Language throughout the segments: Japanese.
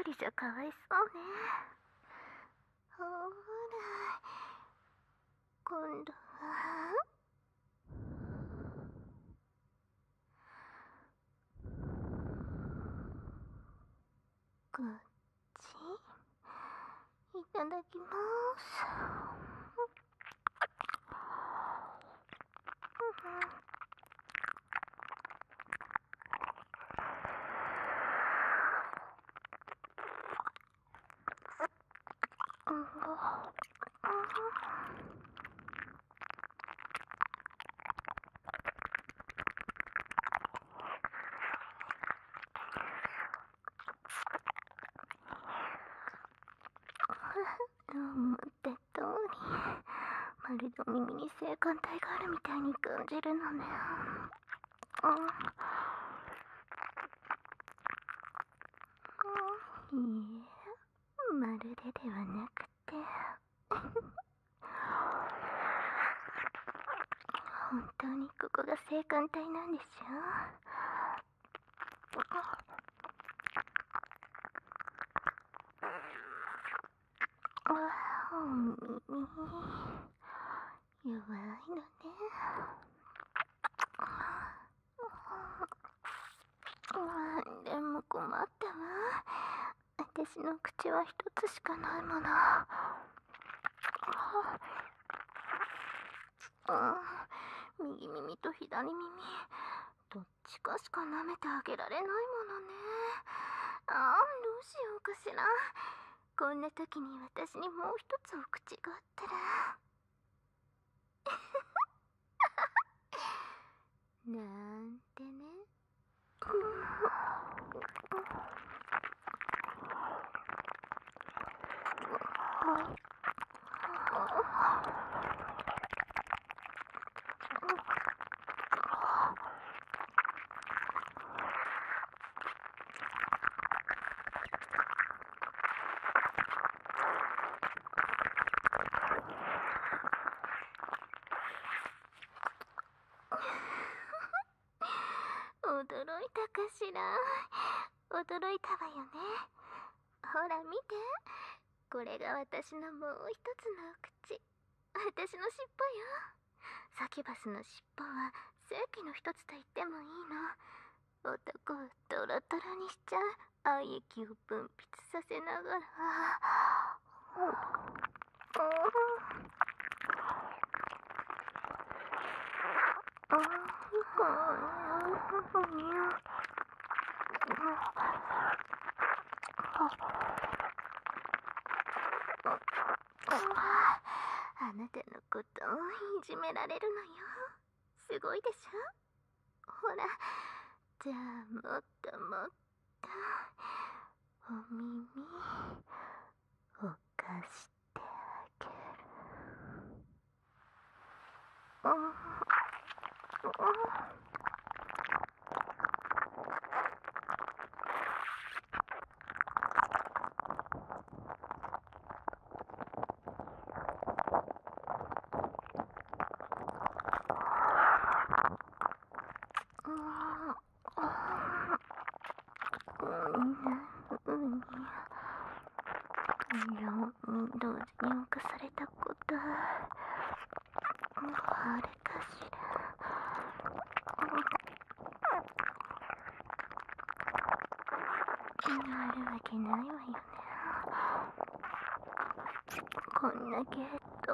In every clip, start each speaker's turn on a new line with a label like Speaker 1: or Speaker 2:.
Speaker 1: かりじゃかわいそうねほら今度はこっちいただきます思った通りまるでお耳に性感帯があるみたいに感じるのね。うんいいえ。まるでではなくて。本当にここが性感帯なんでしょああお耳弱いのねあでも困ったわ私の口は一つしかないもの。あ右耳と左耳。どっちかしか舐めてあげられないものね。ああどうしようかしら。こんな時に私にもう一つお口があったら。なんてね。驚いたかしら。驚いたわよね。ほら見て。これが私のもう一つのお口。私の尻尾よ。サキュバスの尻尾は正規の一つと言ってもいいの。男をトロトロにしちゃう。愛液を分泌させながら。あなたのこといじめられるのよ。すごいでしょ？ほらじゃあもっともっとお耳を貸してあげる。同時に侵されたことあれかしら気があるわけないわよね。こんなゲート。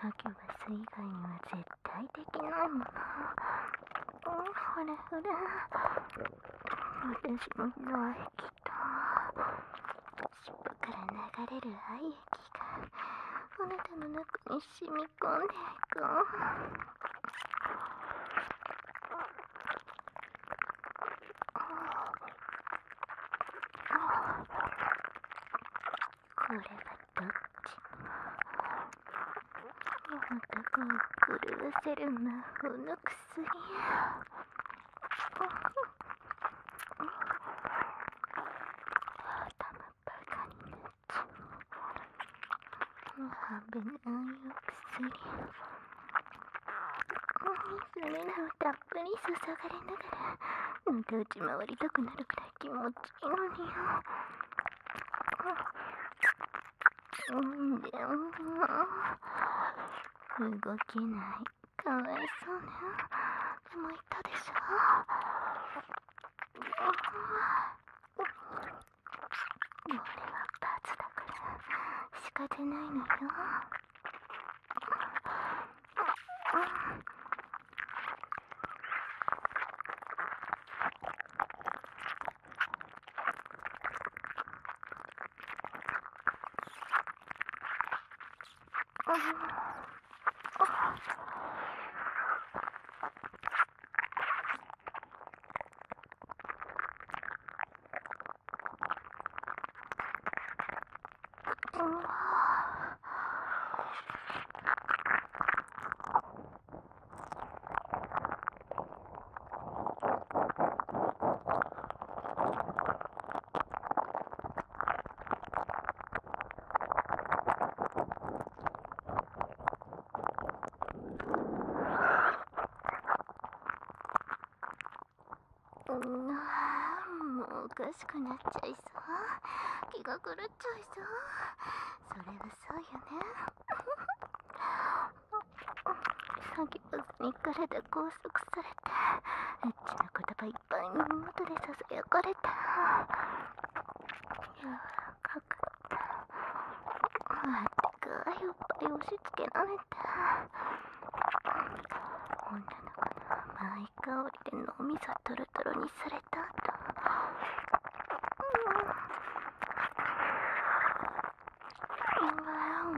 Speaker 1: サキュバス以外には絶対できないもの。ほらほら私の唾液と尻尾かられる愛液があなたの中に染み込んでいくこれはどっち？も男を狂わせる魔法の薬頭バカになっちゃう危ないお薬それらをたっぷり注がれながらのた打ち回りたくなるくらい気持ちいいのにうん。でも動けないかわいそうねでも言ったでしょ俺は罰だから仕方ないのよもうおかしくなっちゃいそう。気が狂っちゃいそう。それはそうよね。先ほどに体拘束されてエッチな言葉いっぱい耳元でささやかれた。柔らかくてあってかいっぱい押し付けられて女の子の甘い香りで脳みそトロトロにされた後。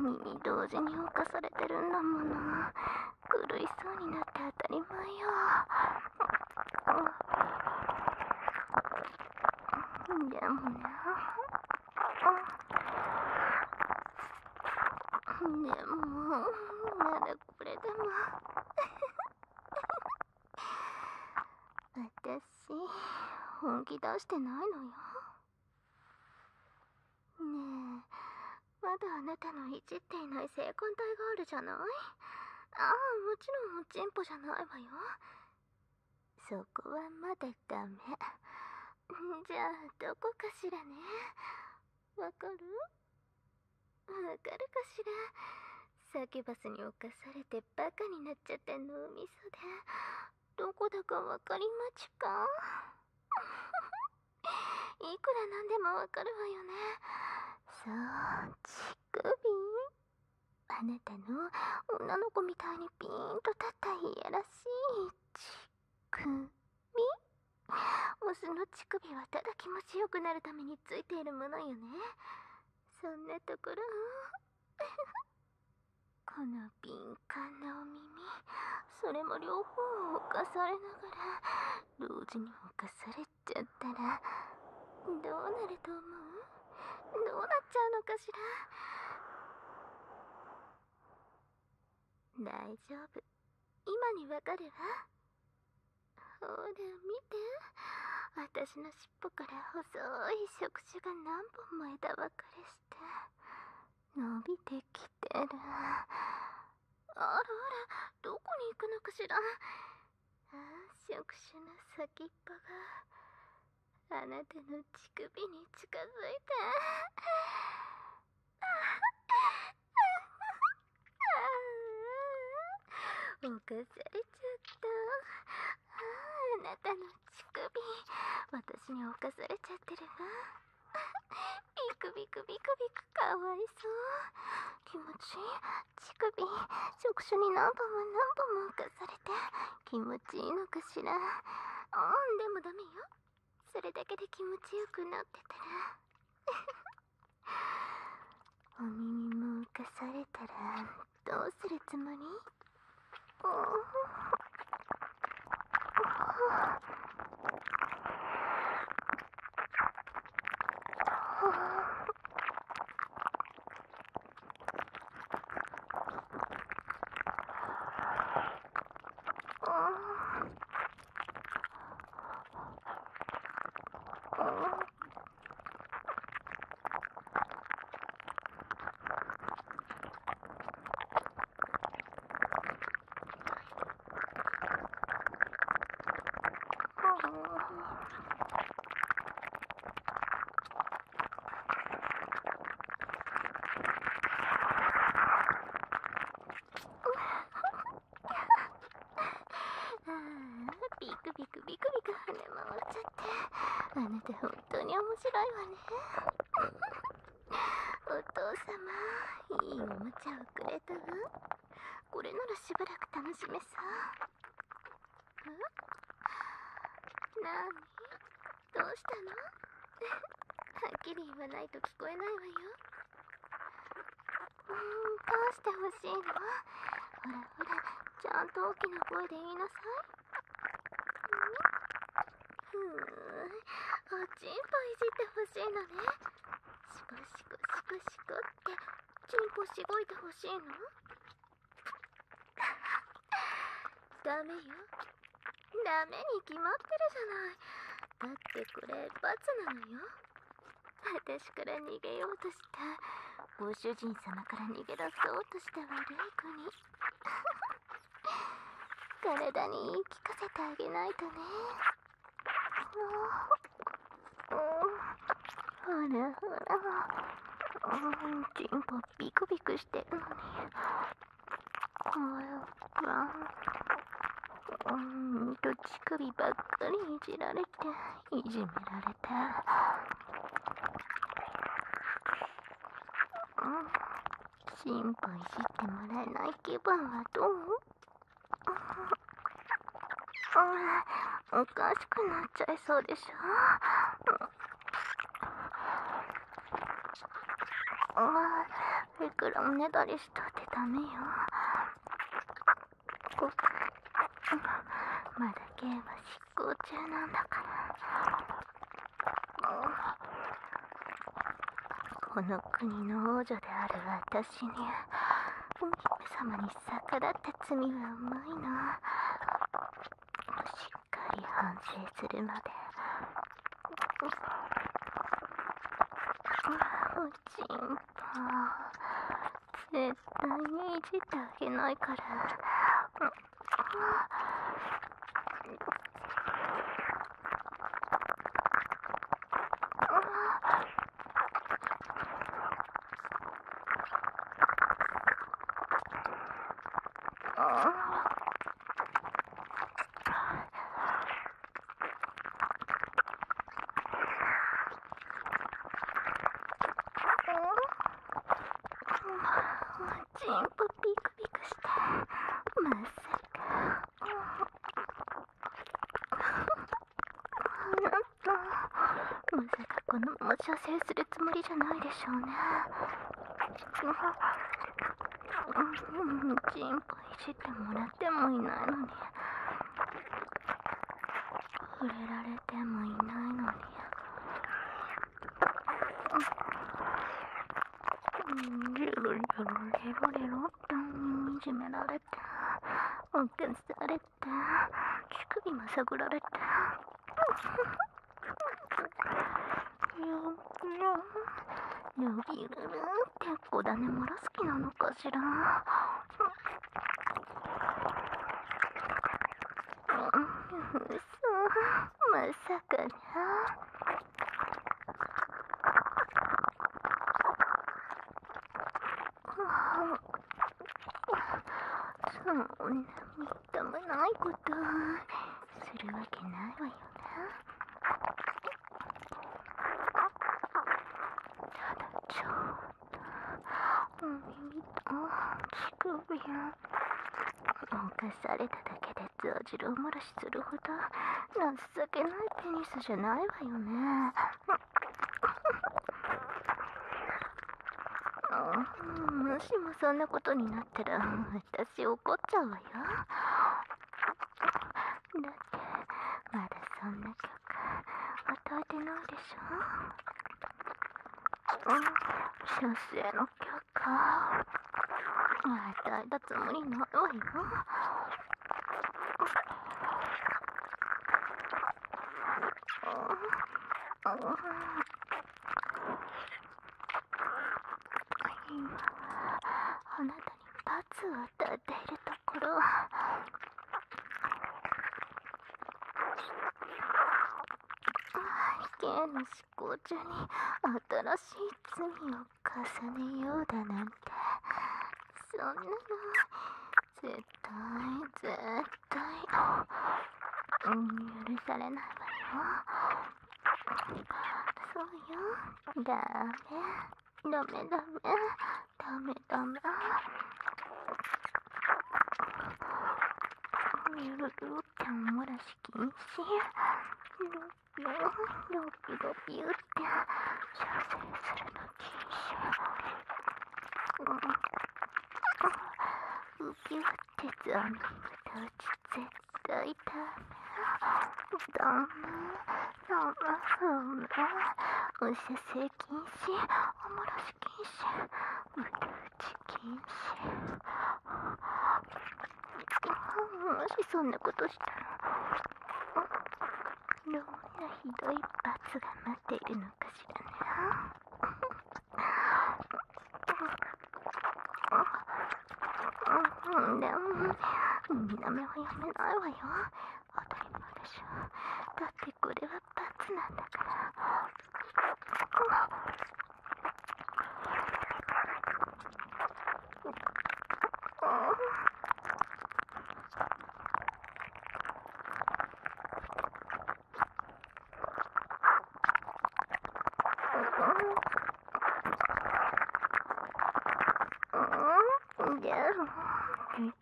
Speaker 1: うん、耳同時に犯されてるんだもの。狂いそうになって当たり前よ。でもね。でもまだこれでも。私本気出してないのよねえだあなたのいじっていない性感帯があるじゃない？ああもちろんチンポじゃないわよ。そこはまだダメ。じゃあどこかしらね？わかる？わかるかしら？サキュバスに侵されてバカになっちゃった脳みそで。どこだかわかりまちか？いくらなんでもわかるわよね。そう乳首。あなたの女の子みたいにピーンと立ったいやらしい乳首。オスの乳首はただ気持ちよくなるためについているものよね。そんなところ。この敏感なお耳。それも両方を犯されながら同時に犯されちゃったらどうなると思う？どうなっちゃうのかしら？大丈夫。今にわかるわ。ほら見て。私の尻尾から細い触手が何本も枝分かれして伸びてきてる。あらあらどこに行くのかしら？ああ触手の先っぽがあなたの乳首に近づいて犯されちゃったあなたの乳首私に侵されちゃってるわビクビクビクビクかわいそう気持ちいい乳首触手に何本も何本も侵されて気持ちいいのかしらうんでもダメよするだけで気持ちよくなってたらお耳も浮かされたらどうするつもり？Oh. ビクビクビク跳ね回っちゃってあなた本当に面白いわね。お父様。いいおもちゃをくれたわこれならしばらく楽しめさなにどうしたの？はっきり言わないと聞こえないわよ。うーん。どうしてほしいの？ほらほら。ちゃんと大きな声で言いなさい。おちんぽいじってほしいのね。シコシコシコシコってちんぽしごいてほしいの？ダメよ。ダメに決まってるじゃない。だってこれ罰なのよ。私から逃げようとした。ご主人様から逃げ出そうとした悪い子に。体に言い聞かせてあげないとね。うんほらほらうんチンポビクビクしてるのにおやっぱうんと乳首ばっかりいじられていじめられたうん心配してもらえない気分はどううんおかしくなっちゃいそうでしょ。あいくらおねだりしたってダメよ。こまだ刑は執行中なんだから。この国の王女である私にお姫様に逆らった罪は重いの完成するまで。おちんぽ絶対にいじってあげないから。チンポビクビクしてまさか。あなたまさかこのまま射精するつもりじゃないでしょうね。うんチンポいじってもらってもいないのに。触れられてもいないのに。ュルジュルレロレロっていじめられておけされて乳首も探られて。よよびるるって小種漏らす気なのかしら。うそまさかなそんなみっともないこと。するわけないわよね。ただちょっとお耳と乳首を犯されただけで通じるお漏らしするほど情けないペニスじゃないわよねもしもそんなことになったら私怒っちゃうわよ。だってまだそんな許可与えてないでしょ射精の許可与えたつもりないわよ今はあなたに罰を与えているところ。刑の執行中に新しい罪を重ねようだなんて。そんなの絶対絶対うん許されないわよ。そうよ。ダメダメダメ。ダメダメ。ゆるるって漏らし禁止ロピロロピロピって射精するの禁止ウキュってザンブたち絶対ダメダメダメダメお射精禁止お漏らし禁止うるうち禁止もしそんなことしたらどんなひどい罰が待っているのかしらね？でも見た目はやめないわよ当たり前でしょだってこれは罰なんだからうんでも、りちゃん、りち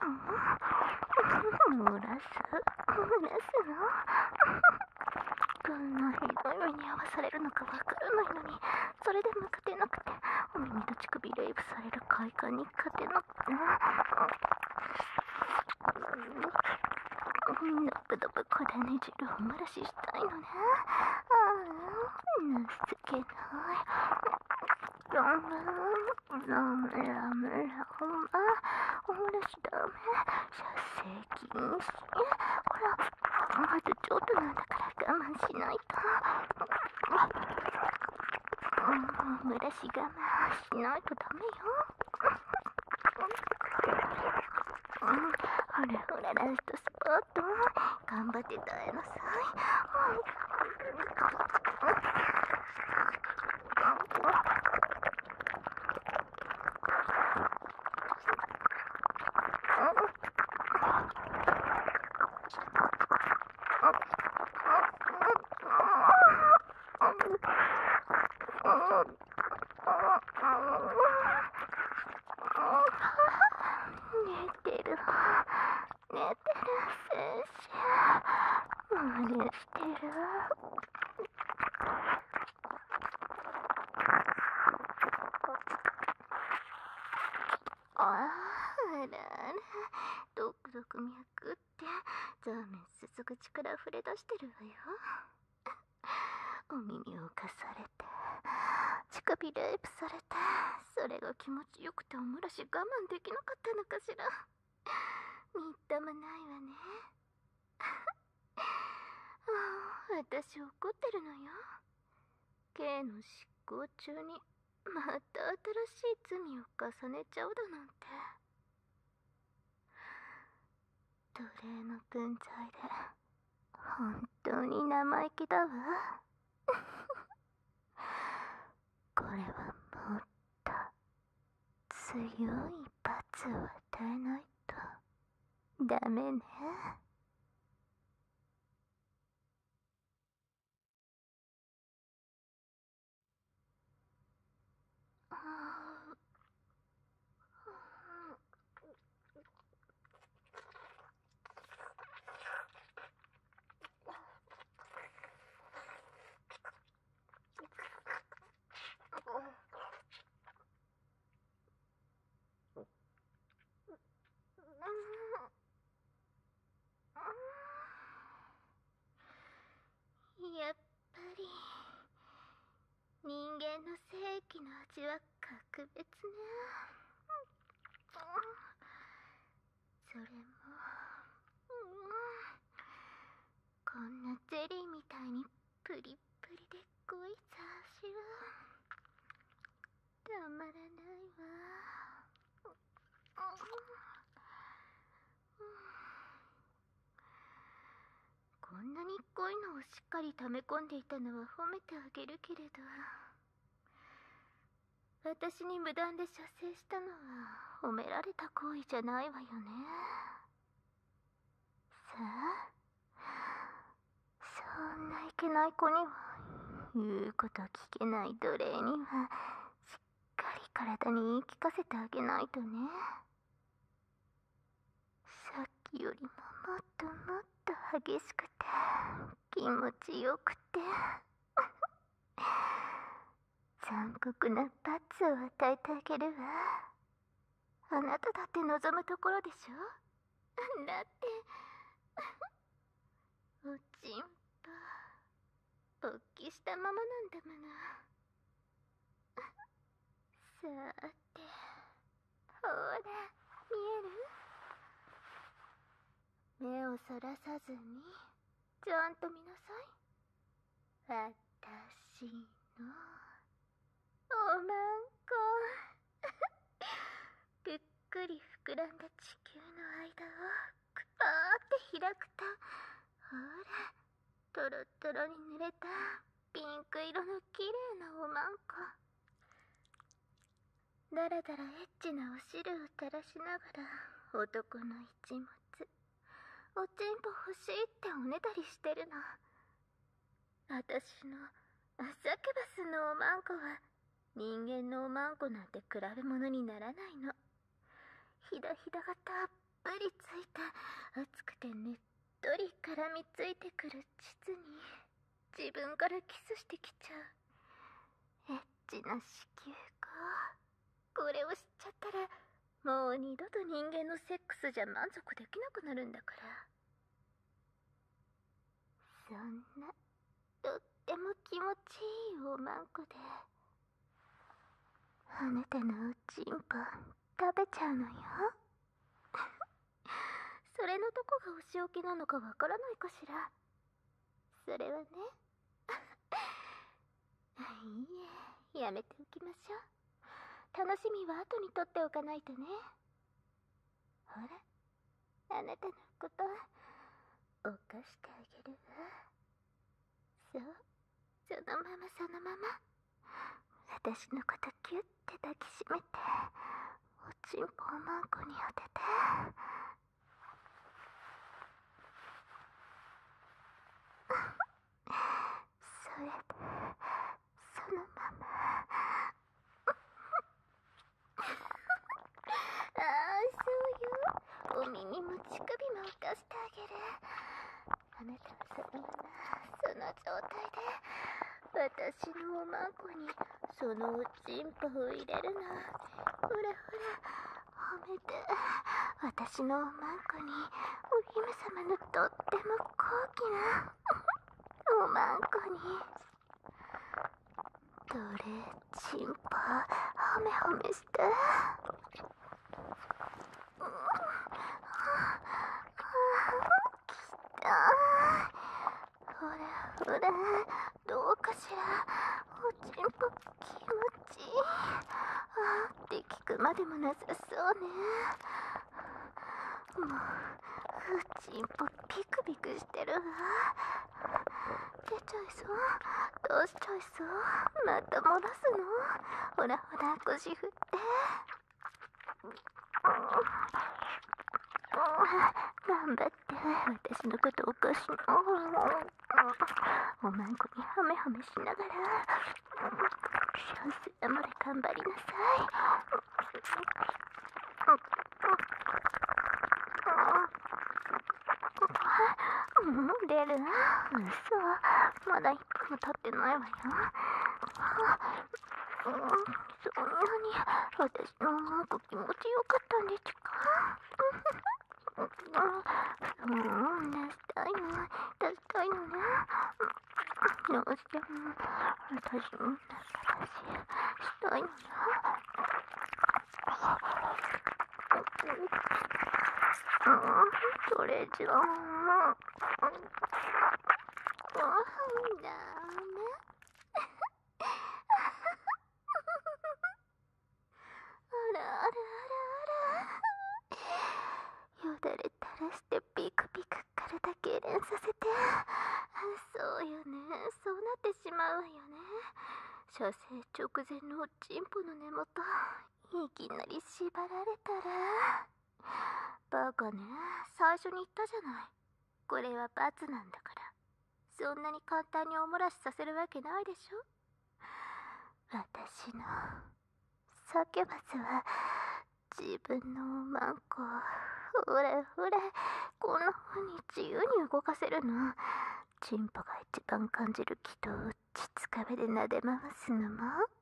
Speaker 1: ゃん、漏らす、漏らすのこんなひどい目に遭わされるのかわからないのに、それでも勝てなくて、お耳と乳首レイプされる快感に勝てなくて。のぶのぶこだね汁を漏らししたいのね。ああ、情けない。ラムラムラムラムお漏らしダメ射精禁止ほらあとちょっとなんだから我慢しないとうん漏らし我慢しないと。ダメようんほらほらラストスポット頑張って耐えなさい寝てる寝てる先生何してるあらあらドクドク脈ってザーメンすすぐ力溢れ出してるわよ。お耳をかされて乳首レイプされてそれが気持ちよくてお漏らし我慢できなかったのかしら。みっともないわね。ああ私怒ってるのよ。K の執行中にまた新しい罪を重ねちゃうだなんて。奴隷の分際で本当に生意気だわ。これはもっと強い罰を与えないとダメねやっぱり人間の正規の味は格別ね。それもこんなゼリーみたいにプリプリで濃いチャーシューたまらないわ。こんなに濃いのをしっかり溜め込んでいたのは褒めてあげるけれど。私に無断で射精したのは褒められた行為じゃないわよね。さあそんないけない子には言うこと聞けない奴隷にはしっかり体に言い聞かせてあげないとね。さっきよりももっともっと激しくて気持ちよくて。残酷な罰を与えてあげるわ。あなただって望むところでしょ？だって。おちんぽ勃起したままなんだもの。さて。ほら見える？目をそらさずにちゃんと見なさい。私の。おまんこ。ぷっくり膨らんだ地球の間をくぱーって開くとほらトロトロに濡れた。ピンク色の綺麗なおまんこ。だらだらエッチなお汁を垂らしながら男の一物。おちんぽ欲しいっておねだりしてるの。私のサクバスのおまんこは人間のおまんこなんて比べ物にならないの。ひだひだがたっぷりついた熱くてねっとり絡みついてくる膣に自分からキスしてきちゃう。エッチな子宮口これを知っちゃったらもう二度と人間のセックスじゃ満足できなくなるんだから。そんなとっても気持ちいいおまんこで。あなたのおちんぽ食べちゃうのよ。それのどこがお仕置きなのかわからないかしら。それはね。いいえやめておきましょう。楽しみは後にとっておかないとね。ほらあなたのこと犯してあげるわ。そう。そのままそのまま。私のことキュッて抱きしめておちんぽをマンコに当てて。それでそのまま。ああそうよ。お耳も乳首も浮かしてあげる。あなたはそのままその状態で私のおまんこにそのおちんぽを入れるのほらほら褒めて私のおまんこにお姫様のとっても高貴なおまんこに。どれちんぽほめほめして。きた。ほらほら。どうかしらおちんぽ気持ちいいあって聞くまでもなさそうね。もうおちんぽピクピクしてる。わ出ちゃいそう。どうしちゃいそう。また漏らすの。ほらほら腰振って。頑張って私のこと起こしのおまんこにハメハメしながら少数まで頑張りなさいう出る嘘まだ一分も経ってないわよそんなに私のおまんこ気持ちよかったんですかうん、う、出したいの出したいのねどうしても私も出したいのねうん。それじゃあうんダメあらあらあらあらよだれ垂らしてピクピク体痙攣させてそうよねそうなってしまうわよね射精直前のおちんぽの根元いきなり縛られたら。バカね。最初に言ったじゃない。これは罰なんだから。そんなに簡単におもらしさせるわけないでしょ。私のサキュバスは自分のおまんこほれほれこんな風に自由に動かせるの。チンポが一番感じる気と膣壁で撫で回すのも。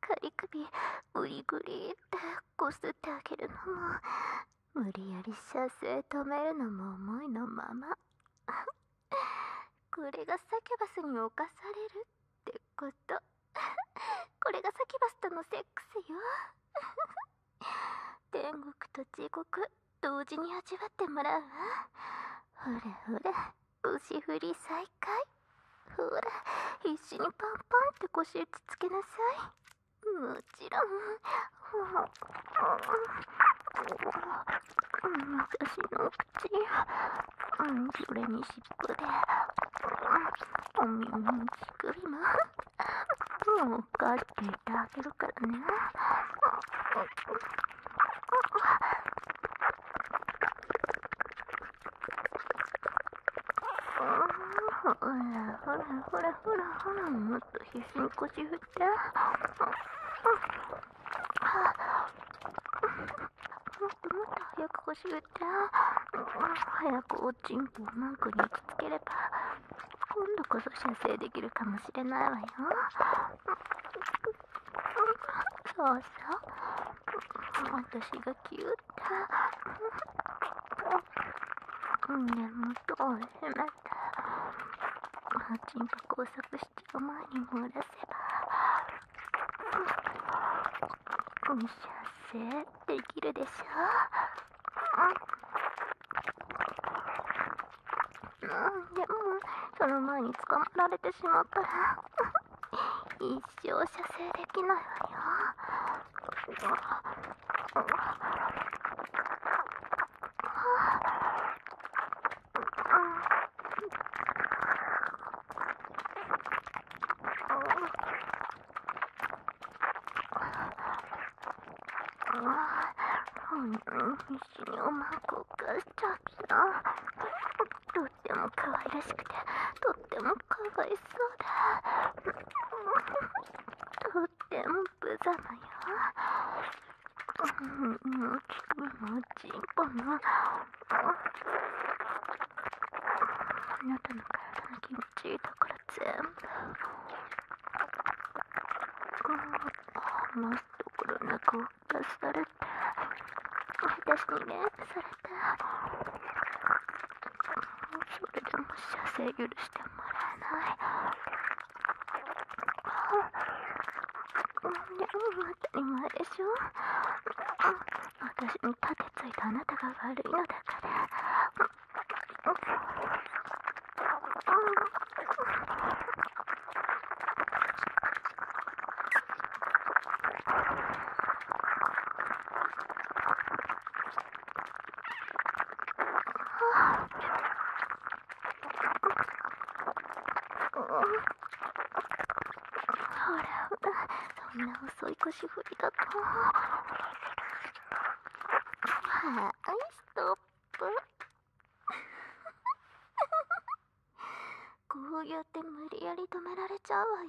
Speaker 1: カリ首グリグリってこすってあげるの。も無理やり射精止めるのも思いのまま。これがサキュバスに侵されるってこと。これがサキュバスとのセックスよ。天国と地獄同時に味わってもらうわ。ほれほれ腰振り再開。ほら必死にパンパンって腰打ちつけなさい。もちろん私の口。うん。それに尻尾で。お耳に乳首ももうかっていてあげるからね。ほらほらほらほらほらもっと必死に腰振って。もっともっと早く腰振って早くおちんぽをマンコに打ちつければ今度こそ射精できるかもしれないわよ。そうそう私がキューッとでもどうせまた。チンポ工作しちゃう前に漏らせば射精できるでしょうんでもその前に捕まられてしまったら一生射精できないわよ必死におまん。こを貸しちゃうなとっても可愛らしくてとってもかわいそうだとっても無様よもう乳首もチンポもあなたの体の気持ちいいところ全部余すところなく出されてしにレイプされてそれでも射精許してもらえないでも当たり前でしょ私に盾ついたあなたが悪いのだからほらそんな遅い腰振りだとはいストップ。こうやって無理やり止められちゃうわよ。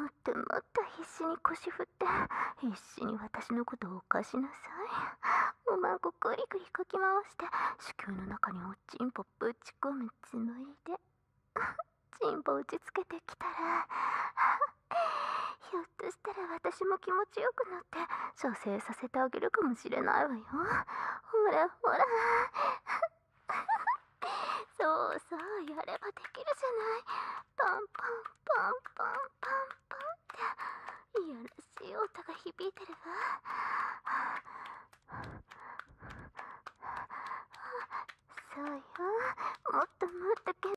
Speaker 1: もっともっと必死に腰振って必死に私のことを犯しなさい。おまんこぐりぐりかき回して子宮の中におちんぽぶち込むつもりで。チンポ打ちつけてきたらひょっとしたら私も気持ちよくなって射精させてあげるかもしれないわよ。ほらほら。そうそうやればできるじゃない。パンパンパンパンパンパンって。いやらしい音が響いてるわ。そうよ。もっともっと